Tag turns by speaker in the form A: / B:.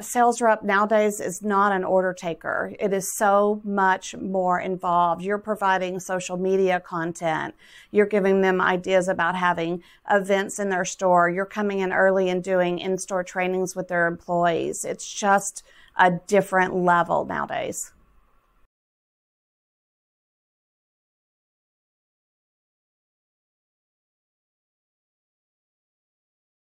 A: sales rep nowadays is not an order taker. It is so much more involved. You're providing social media content. You're giving them ideas about having events in their store. You're coming in early and doing in store trainings with their employees. It's just a different level nowadays.